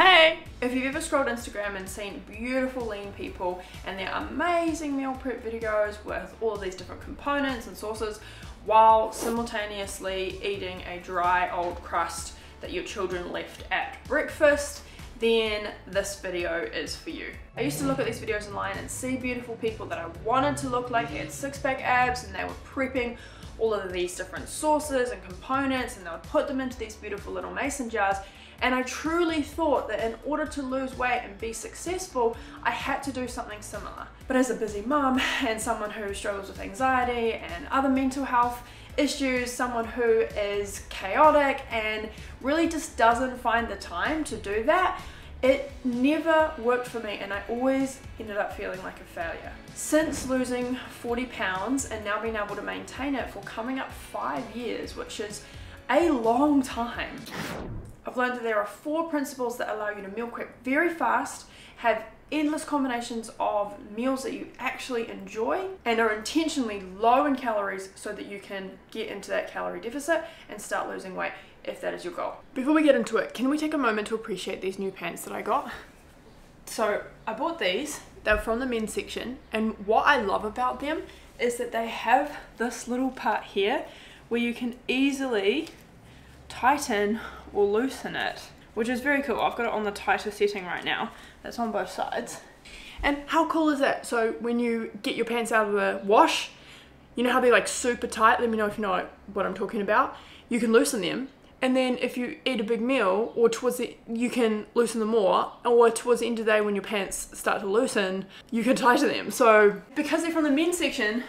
Hey! If you've ever scrolled Instagram and seen beautiful lean people and their amazing meal prep videos with all of these different components and sauces while simultaneously eating a dry old crust that your children left at breakfast, then this video is for you. I used to look at these videos online and see beautiful people that I wanted to look like They had six-pack abs and they were prepping all of these different sauces and components and they would put them into these beautiful little mason jars and I truly thought that in order to lose weight and be successful, I had to do something similar. But as a busy mum and someone who struggles with anxiety and other mental health issues, someone who is chaotic and really just doesn't find the time to do that, it never worked for me and I always ended up feeling like a failure. Since losing 40 pounds and now being able to maintain it for coming up five years, which is a long time, I've learned that there are four principles that allow you to meal prep very fast, have endless combinations of meals that you actually enjoy and are intentionally low in calories so that you can get into that calorie deficit and start losing weight if that is your goal. Before we get into it, can we take a moment to appreciate these new pants that I got? So I bought these, they're from the men's section, and what I love about them is that they have this little part here where you can easily tighten or loosen it, which is very cool. I've got it on the tighter setting right now. That's on both sides. And how cool is that? So when you get your pants out of the wash, you know how they're like super tight? Let me know if you know what I'm talking about. You can loosen them. And then if you eat a big meal or towards the, you can loosen them more or towards the end of the day when your pants start to loosen, you can tighten them. So because they're from the men's section,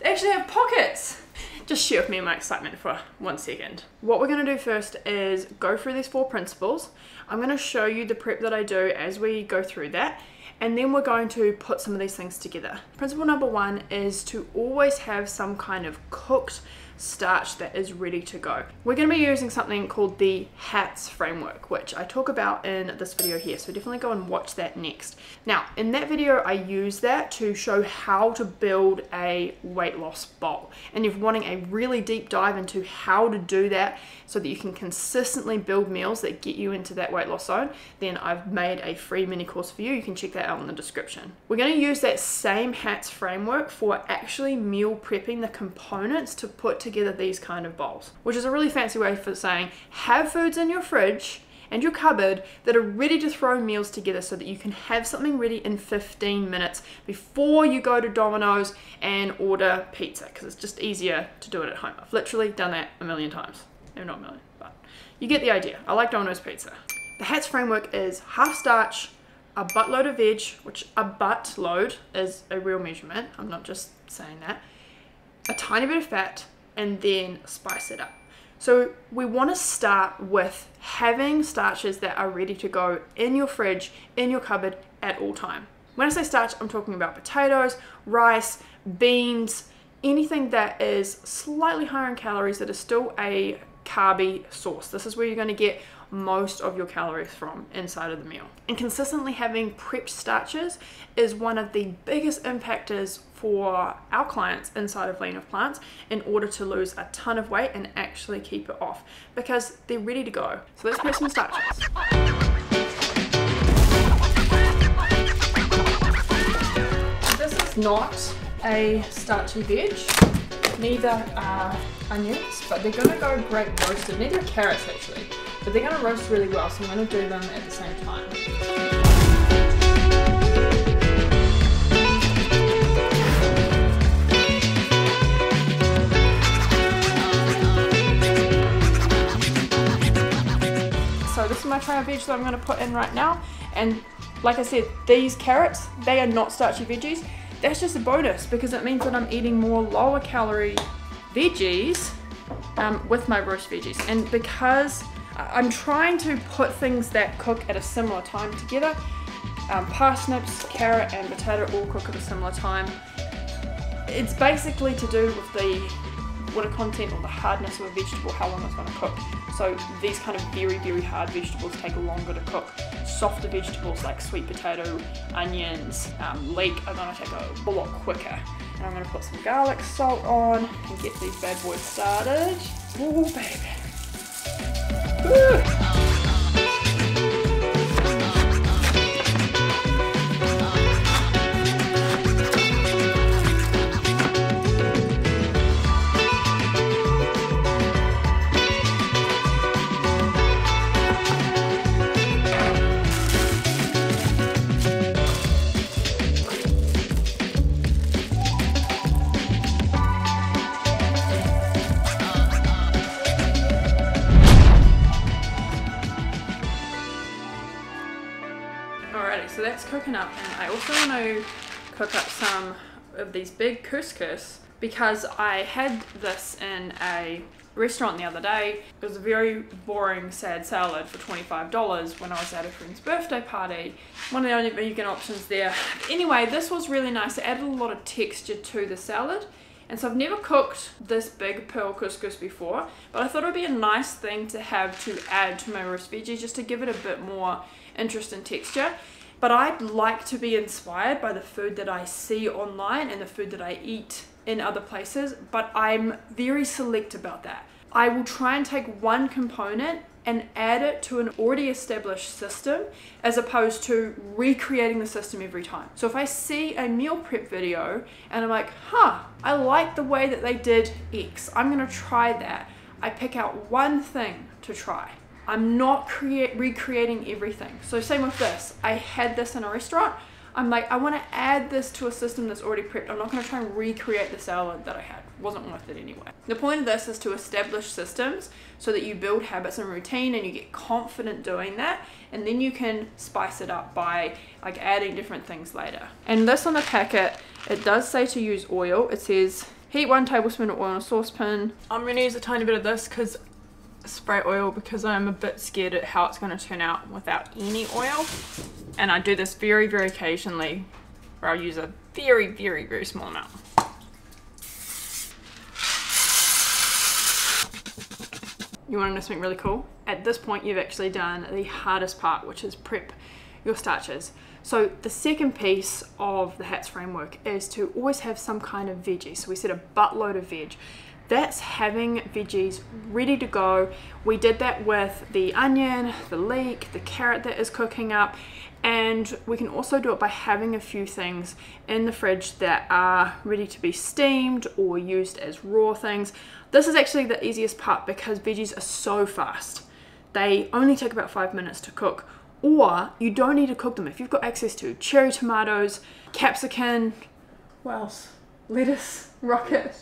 they actually have pockets just share with me my excitement for one second. What we're gonna do first is go through these four principles. I'm gonna show you the prep that I do as we go through that and then we're going to put some of these things together. Principle number one is to always have some kind of cooked starch that is ready to go. We're going to be using something called the HATS framework, which I talk about in this video here, so definitely go and watch that next. Now, in that video, I use that to show how to build a weight loss bowl. And if you're wanting a really deep dive into how to do that so that you can consistently build meals that get you into that weight loss zone, then I've made a free mini course for you. You can check that out in the description. We're going to use that same HATS framework for actually meal prepping the components to put together these kind of bowls, which is a really fancy way for saying have foods in your fridge and your cupboard that are ready to throw meals together so that you can have something ready in 15 minutes before you go to Domino's and order pizza because it's just easier to do it at home. I've literally done that a million times. No, not a million, but you get the idea. I like Domino's pizza. The HATS framework is half starch, a buttload of veg, which a butt load is a real measurement. I'm not just saying that. A tiny bit of fat, and then spice it up. So we want to start with having starches that are ready to go in your fridge, in your cupboard at all time. When I say starch, I'm talking about potatoes, rice, beans, anything that is slightly higher in calories that is still a carby source. This is where you're going to get most of your calories from inside of the meal. And consistently having prepped starches is one of the biggest impactors for our clients inside of Lean with Plants in order to lose a ton of weight and actually keep it off because they're ready to go. So let's prep some starches. This is not a starchy veg, neither are onions, but they're gonna go great roasted. Neither are carrots actually but they're to roast really well, so I'm to do them at the same time. This is my tray of veg that I'm going to put in right now, and like I said, these carrots, they are not starchy veggies. That's just a bonus because it means that I'm eating more lower calorie veggies um, with my roast veggies. And because I'm trying to put things that cook at a similar time together. Um, parsnips, carrot and potato all cook at a similar time. It's basically to do with the water content or the hardness of a vegetable, how long it's going to cook. So these kind of very, very hard vegetables take longer to cook. Softer vegetables like sweet potato, onions, um, leek are going to take a lot quicker. And I'm going to put some garlic salt on and get these bad boys started. Oh baby. Cook up some of these big couscous because I had this in a restaurant the other day. It was a very boring, sad salad for $25 when I was at a friend's birthday party. One of the only vegan options there. Anyway, this was really nice. It added a lot of texture to the salad. And so I've never cooked this big pearl couscous before, but I thought it would be a nice thing to have to add to my roast veggies just to give it a bit more interest and texture. But I'd like to be inspired by the food that I see online and the food that I eat in other places, but I'm very select about that. I will try and take one component and add it to an already established system as opposed to recreating the system every time. So if I see a meal prep video and I'm like, huh, I like the way that they did X, I'm gonna try that. I pick out one thing to try. I'm not create recreating everything. So same with this. I had this in a restaurant. I'm like, I want to add this to a system that's already prepped. I'm not going to try and recreate the salad that I had. It wasn't worth it anyway. The point of this is to establish systems so that you build habits and routine and you get confident doing that and then you can spice it up by like adding different things later. And this on the packet, it does say to use oil. It says heat one tablespoon of oil in a saucepan. I'm going to use a tiny bit of this because spray oil because I'm a bit scared at how it's going to turn out without any oil. And I do this very, very occasionally where I'll use a very, very, very small amount. You want to know something really cool? At this point, you've actually done the hardest part, which is prep your starches. So the second piece of the HATS framework is to always have some kind of veggie. So we said a buttload of veg that's having veggies ready to go. We did that with the onion, the leek, the carrot that is cooking up, and we can also do it by having a few things in the fridge that are ready to be steamed or used as raw things. This is actually the easiest part because veggies are so fast. They only take about five minutes to cook or you don't need to cook them. If you've got access to cherry tomatoes, capsicum, what else? Lettuce, rocket,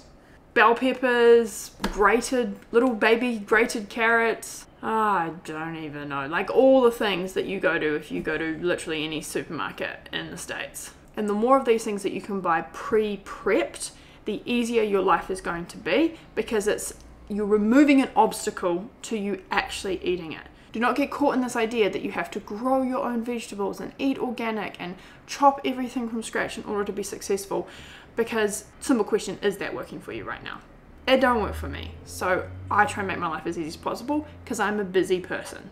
bell peppers, grated, little baby grated carrots. Ah, I don't even know. Like all the things that you go to if you go to literally any supermarket in the States. And the more of these things that you can buy pre-prepped, the easier your life is going to be because it's you're removing an obstacle to you actually eating it. Do not get caught in this idea that you have to grow your own vegetables and eat organic and chop everything from scratch in order to be successful because simple question is that working for you right now? It don't work for me. So i try and make my life as easy as possible because i'm a busy person.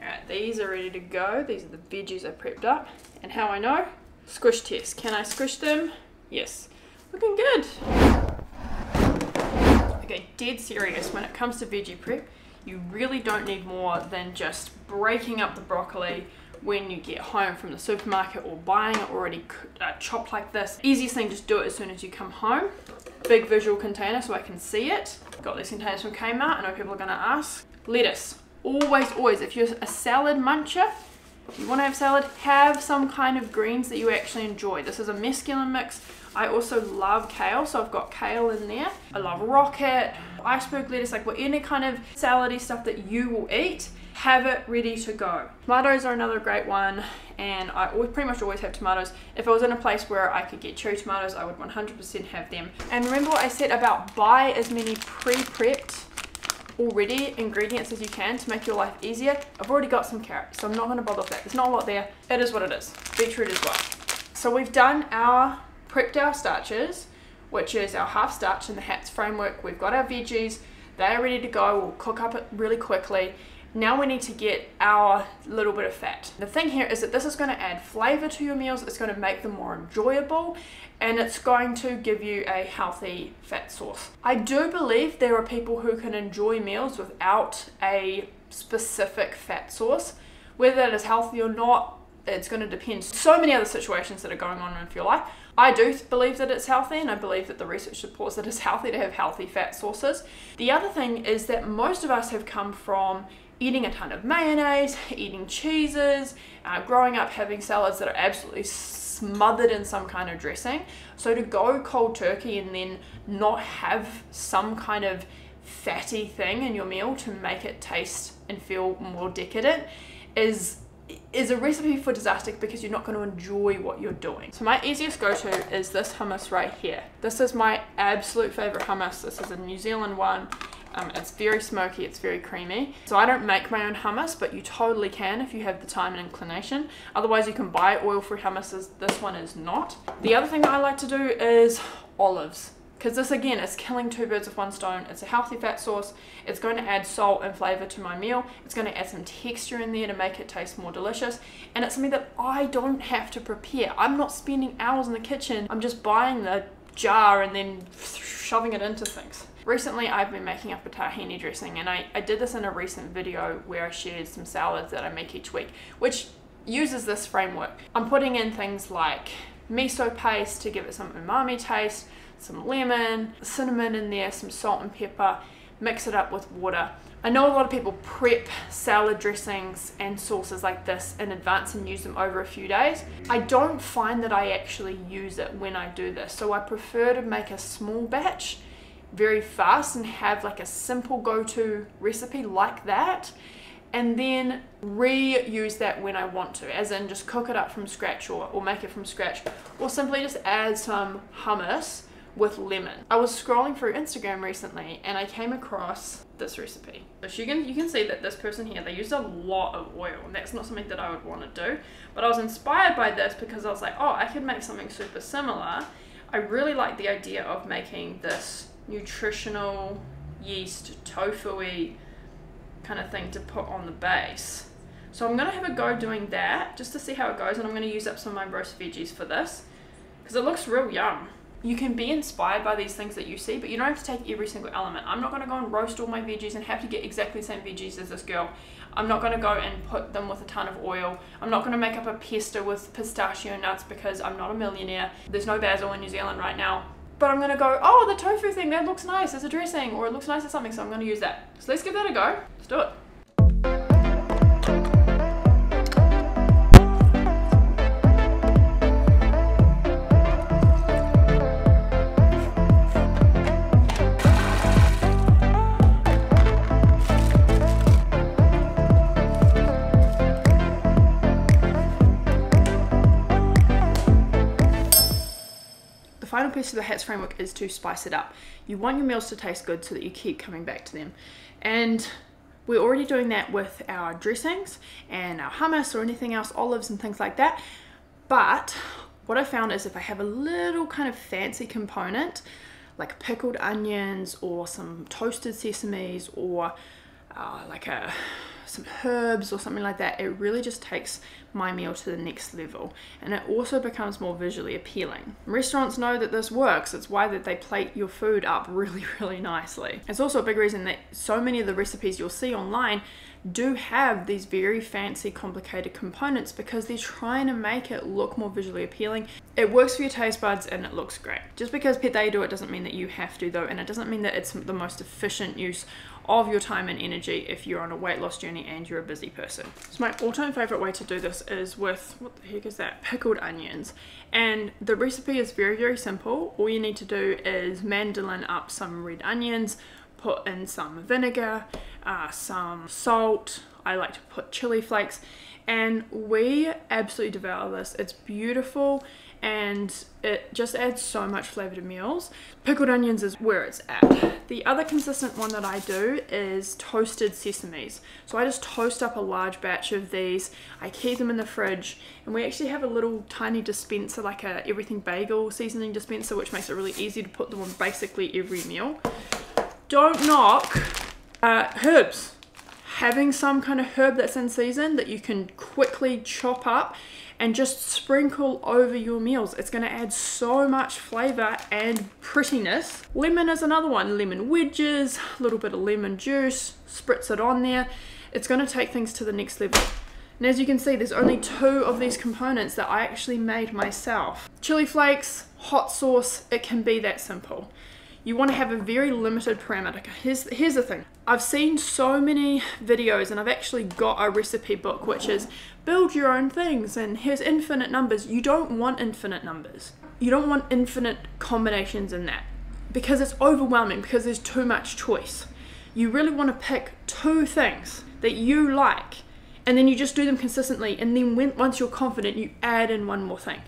All right these are ready to go. These are the veggies i prepped up. And how i know? Squish test. Can i squish them? Yes. Looking good. Okay dead serious. When it comes to veggie prep you really don't need more than just breaking up the broccoli when you get home from the supermarket or buying it already uh, chopped like this. Easiest thing, just do it as soon as you come home. Big visual container so I can see it. Got these containers from Kmart. I know people are gonna ask. Lettuce, always, always, if you're a salad muncher, you want to have salad, have some kind of greens that you actually enjoy. This is a mesclun mix. I also love kale, so I've got kale in there. I love rocket, iceberg lettuce, like any kind of salady stuff that you will eat have it ready to go. Tomatoes are another great one and I always, pretty much always have tomatoes. If I was in a place where I could get cherry tomatoes, I would 100% have them. And remember what I said about buy as many pre-prepped already ingredients as you can to make your life easier. I've already got some carrots, so I'm not gonna bother with that. There's not a lot there. It is what it is. Beetroot as well. So we've done our, prepped our starches, which is our half starch in the HATS framework. We've got our veggies, they're ready to go. We'll cook up it really quickly. Now we need to get our little bit of fat. The thing here is that this is going to add flavor to your meals, it's going to make them more enjoyable, and it's going to give you a healthy fat source. I do believe there are people who can enjoy meals without a specific fat source. Whether that is healthy or not, it's going to depend so many other situations that are going on in your life. I do believe that it's healthy, and I believe that the research supports that it's healthy to have healthy fat sources. The other thing is that most of us have come from eating a ton of mayonnaise, eating cheeses, uh, growing up having salads that are absolutely smothered in some kind of dressing. So to go cold turkey and then not have some kind of fatty thing in your meal to make it taste and feel more decadent is is a recipe for disaster because you're not going to enjoy what you're doing. So my easiest go-to is this hummus right here. This is my absolute favorite hummus. This is a New Zealand one. Um, it's very smoky, it's very creamy. So I don't make my own hummus, but you totally can if you have the time and inclination. Otherwise you can buy oil-free hummuses. This one is not. The other thing that I like to do is olives because this again is killing two birds with one stone. It's a healthy fat source. It's going to add salt and flavor to my meal. It's going to add some texture in there to make it taste more delicious. And it's something that I don't have to prepare. I'm not spending hours in the kitchen. I'm just buying the jar and then shoving it into things. Recently I've been making up a tahini dressing and I, I did this in a recent video where I shared some salads that I make each week, which uses this framework. I'm putting in things like miso paste to give it some umami taste, some lemon, cinnamon in there, some salt and pepper, mix it up with water. I know a lot of people prep salad dressings and sauces like this in advance and use them over a few days. I don't find that I actually use it when I do this, so I prefer to make a small batch very fast and have like a simple go-to recipe like that and then reuse that when I want to, as in just cook it up from scratch or, or make it from scratch, or simply just add some hummus with lemon. I was scrolling through Instagram recently and I came across this recipe. So you can, you can see that this person here, they used a lot of oil and that's not something that I would want to do. But I was inspired by this because I was like, oh, I could make something super similar. I really like the idea of making this nutritional yeast tofu kind of thing to put on the base. So I'm going to have a go doing that just to see how it goes and I'm going to use up some of my roast veggies for this because it looks real yum you can be inspired by these things that you see, but you don't have to take every single element. I'm not going to go and roast all my veggies and have to get exactly the same veggies as this girl. I'm not going to go and put them with a ton of oil. I'm not going to make up a pesto with pistachio nuts because I'm not a millionaire. There's no basil in New Zealand right now. But I'm to go, oh, the tofu thing, that looks nice as a dressing, or it looks nice as something, so I'm to use that. So let's give that a go. Let's do it. Piece of the HATS framework is to spice it up. You want your meals to taste good so that you keep coming back to them. And we're already doing that with our dressings and our hummus or anything else, olives and things like that. But what I found is if I have a little kind of fancy component, like pickled onions or some toasted sesames or uh, like a some herbs or something like that, it really just takes my meal to the next level. And it also becomes more visually appealing. Restaurants know that this works. It's why that they plate your food up really, really nicely. It's also a big reason that so many of the recipes you'll see online do have these very fancy complicated components because they're trying to make it look more visually appealing. It works for your taste buds and it looks great. Just because they do it doesn't mean that you have to though and it doesn't mean that it's the most efficient use of your time and energy if you're on a weight loss journey and you're a busy person. So my all-time favorite way to do this is with, what the heck is that? Pickled onions. And the recipe is very, very simple. All you need to do is mandolin up some red onions, put in some vinegar, uh, some salt. I like to put chili flakes and we absolutely devour this. It's beautiful and it just adds so much flavor to meals. Pickled onions is where it's at. The other consistent one that I do is toasted sesames. So I just toast up a large batch of these. I keep them in the fridge and we actually have a little tiny dispenser like a everything bagel seasoning dispenser which makes it really easy to put them on basically every meal. Don't knock uh, herbs. Having some kind of herb that's in season that you can quickly chop up and just sprinkle over your meals. It's going to add so much flavor and prettiness. Lemon is another one. Lemon wedges, a little bit of lemon juice, spritz it on there. It's going to take things to the next level. And as you can see, there's only two of these components that I actually made myself. Chili flakes, hot sauce, it can be that simple you want to have a very limited parameter. Here's, here's the thing. I've seen so many videos and I've actually got a recipe book which is build your own things and here's infinite numbers. You don't want infinite numbers. You don't want infinite combinations in that because it's overwhelming because there's too much choice. you really want to pick two things that you like and then you just do them consistently and then when, once you're confident you add in one more thing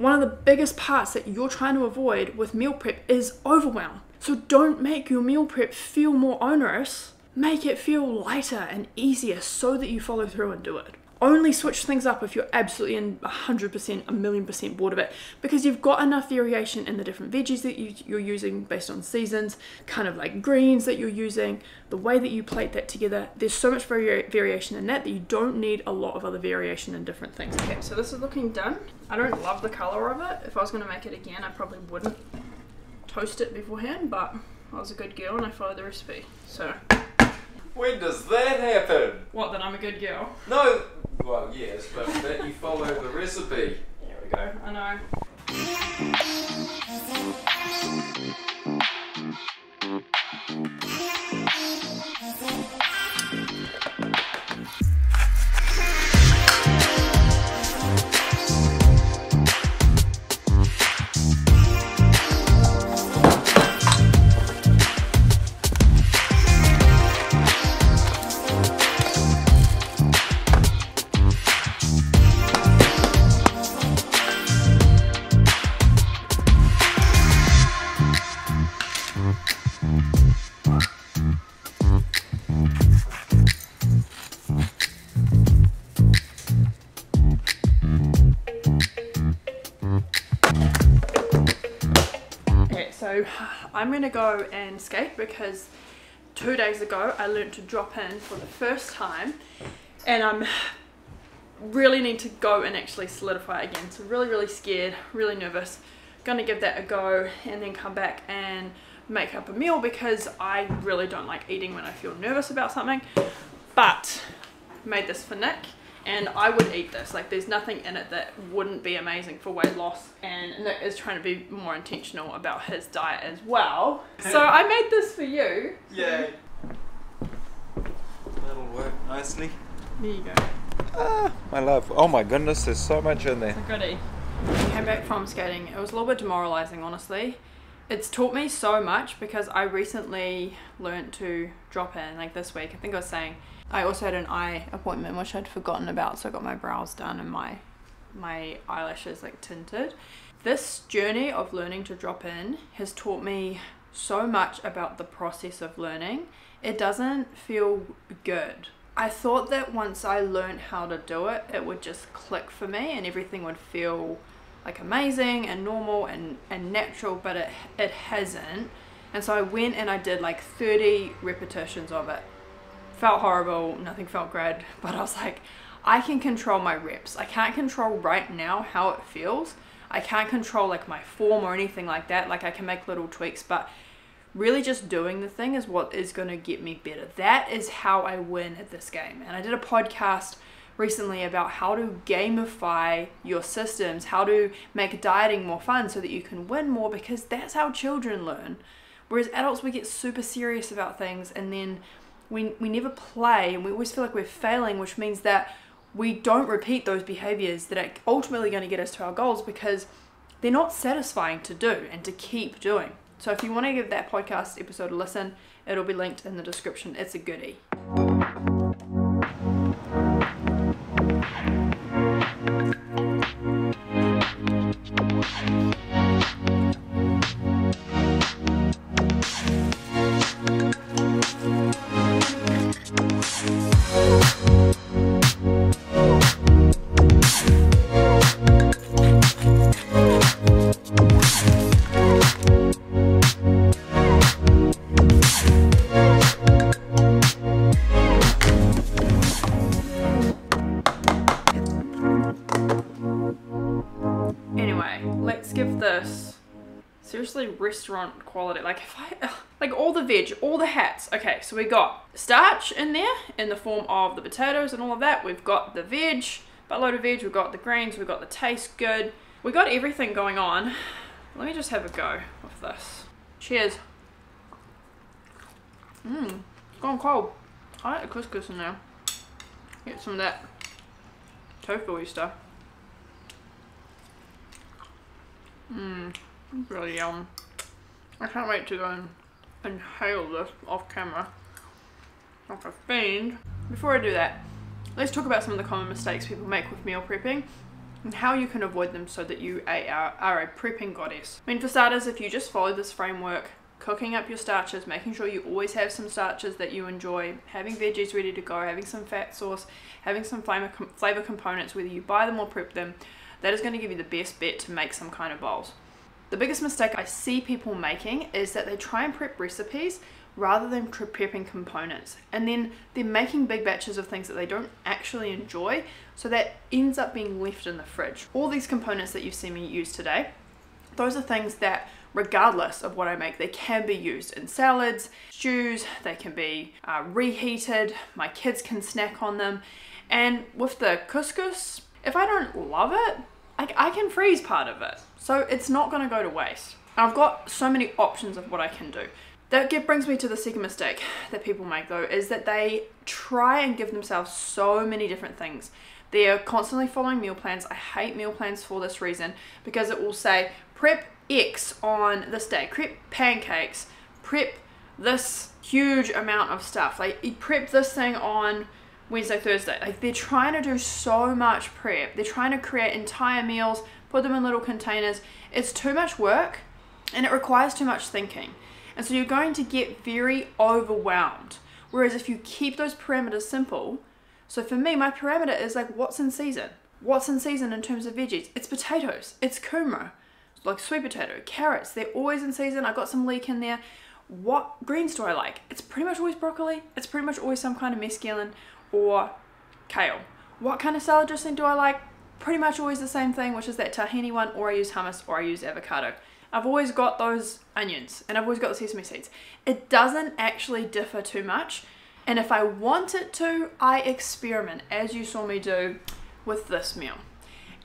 one of the biggest parts that you're trying to avoid with meal prep is overwhelm. So don't make your meal prep feel more onerous. Make it feel lighter and easier so that you follow through and do it only switch things up if you're absolutely in 100% a million percent bored of it. Because you've got enough variation in the different veggies that you, you're using based on seasons kind of like greens that you're using the way that you plate that together. There's so much vari- variation in that that you don't need a lot of other variation in different things. Okay so this is looking done. I don't love the color of it. If i was going to make it again i probably wouldn't toast it beforehand but i was a good girl and i followed the recipe so. When does that happen? what then i'm a good girl? No, well, yes, but that you follow the recipe. there we go i know I'm gonna go and skate because two days ago I learned to drop in for the first time and I'm really need to go and actually solidify again. So really, really scared, really nervous. Gonna give that a go and then come back and make up a meal because I really don't like eating when I feel nervous about something. But made this for Nick and I would eat this. Like there's nothing in it that wouldn't be amazing for weight loss and Nick is trying to be more intentional about his diet as well. So I made this for you. Yay. That'll work nicely. There you go. Ah, my love. Oh my goodness, there's so much in there. It's a goodie. Came back from skating. It was a little bit demoralizing, honestly. It's taught me so much because I recently learned to drop in, like this week. I think I was saying I also had an eye appointment which I'd forgotten about, so I got my brows done and my my eyelashes like tinted. This journey of learning to drop in has taught me so much about the process of learning. It doesn't feel good. I thought that once I learned how to do it, it would just click for me and everything would feel like amazing and normal and, and natural, but it, it hasn't. And so I went and I did like 30 repetitions of it. Felt horrible, nothing felt good, but I was like, I can control my reps. I can't control right now how it feels. I can't control like my form or anything like that. Like I can make little tweaks, but really just doing the thing is what is going to get me better. That is how I win at this game. And I did a podcast recently about how to gamify your systems, how to make dieting more fun so that you can win more because that's how children learn. Whereas adults, we get super serious about things and then we, we never play and we always feel like we're failing, which means that we don't repeat those behaviors that are ultimately going to get us to our goals because they're not satisfying to do and to keep doing. So if you want to give that podcast episode a listen, it'll be linked in the description. It's a goodie. Restaurant quality. Like if I ugh, like all the veg, all the hats. Okay, so we got starch in there in the form of the potatoes and all of that. We've got the veg, buttload of veg. We've got the greens. We've got the taste good. We got everything going on. Let me just have a go with this. Cheers. Mmm, it's gone cold. I like the couscous in there. Get some of that tofu stuff. Mmm, really yum. I can't wait to go and inhale this off camera. like a fiend. Before I do that, let's talk about some of the common mistakes people make with meal prepping and how you can avoid them so that you are, a prepping goddess. I mean, for starters, if you just follow this framework, cooking up your starches, making sure you always have some starches that you enjoy, having veggies ready to go, having some fat sauce, having some flavor, flavor components, whether you buy them or prep them, that is going to give you the best bet to make some kind of bowls. The biggest mistake I see people making is that they try and prep recipes rather than prepping components. And then they're making big batches of things that they don't actually enjoy, so that ends up being left in the fridge. All these components that you see me use today, those are things that regardless of what I make, they can be used in salads, stews, they can be uh, reheated, my kids can snack on them. And with the couscous, if I don't love it, I, I can freeze part of it. So it's not gonna go to waste. I've got so many options of what I can do. That brings me to the second mistake that people make though, is that they try and give themselves so many different things. They're constantly following meal plans. I hate meal plans for this reason because it will say prep X on this day, prep pancakes, prep this huge amount of stuff. Like prep this thing on Wednesday, Thursday. Like they're trying to do so much prep. They're trying to create entire meals, put them in little containers. It's too much work and it requires too much thinking. And so you're going to get very overwhelmed. Whereas if you keep those parameters simple, so for me, my parameter is like what's in season? What's in season in terms of veggies? It's potatoes, it's kumara, like sweet potato, carrots, they're always in season. I got some leek in there. What greens do I like? It's pretty much always broccoli. It's pretty much always some kind of mesclun or kale. What kind of salad dressing do I like? Pretty much always the same thing, which is that tahini one, or I use hummus, or I use avocado. I've always got those onions, and I've always got the sesame seeds. It doesn't actually differ too much and if I want it to, I experiment, as you saw me do with this meal.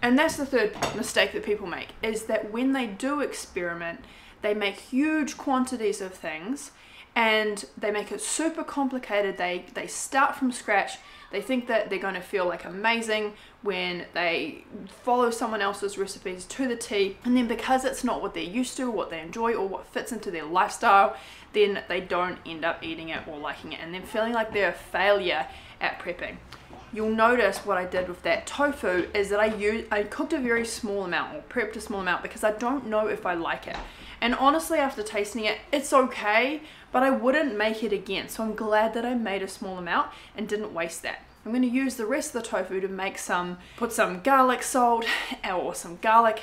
And that's the third mistake that people make, is that when they do experiment, they make huge quantities of things and they make it super complicated. They, they start from scratch. They think that they're going to feel like amazing when they follow someone else's recipes to the T. And then because it's not what they're used to, what they enjoy, or what fits into their lifestyle, then they don't end up eating it or liking it and then feeling like they're a failure at prepping. You'll notice what I did with that tofu is that I used, I cooked a very small amount or prepped a small amount because I don't know if I like it. And honestly, after tasting it, it's okay, but I wouldn't make it again. So I'm glad that I made a small amount and didn't waste that. I'm going to use the rest of the tofu to make some, put some garlic salt eh, or some garlic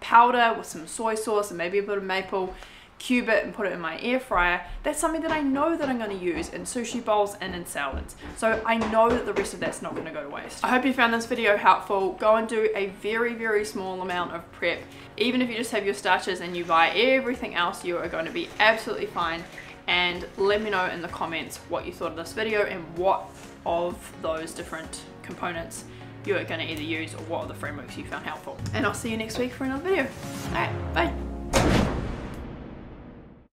powder with some soy sauce and maybe a bit of maple cube it and put it in my air fryer, that's something that I know that I'm going to use in sushi bowls and in salads. So I know that the rest of that's not going to go to waste. I hope you found this video helpful. Go and do a very, very small amount of prep. Even if you just have your starches and you buy everything else, you are going to be absolutely fine. And let me know in the comments what you thought of this video and what of those different components you are going to either use or what are the frameworks you found helpful. And I'll see you next week for another video. Alright, bye.